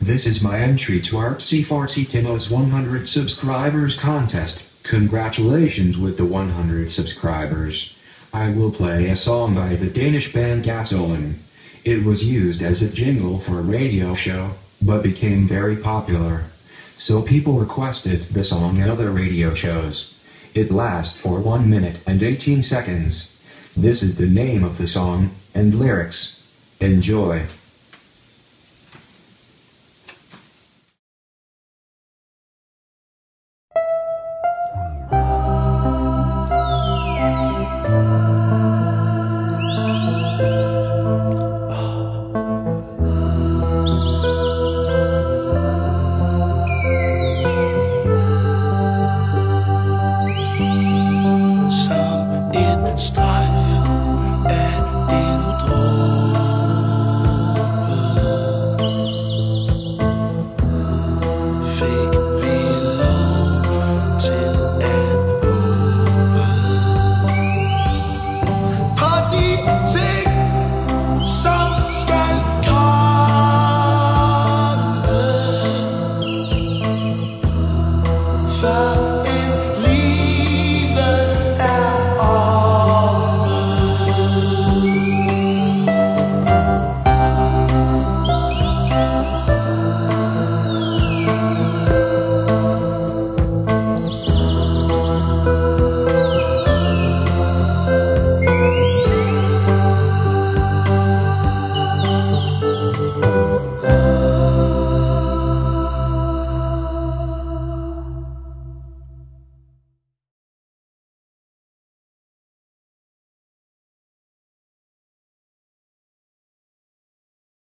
This is my entry to Artsy Fartsy Timo's 100 subscribers contest. Congratulations with the 100 subscribers. I will play a song by the Danish band Gasolin. It was used as a jingle for a radio show, but became very popular. So people requested the song at other radio shows. It lasts for 1 minute and 18 seconds. This is the name of the song and lyrics. Enjoy.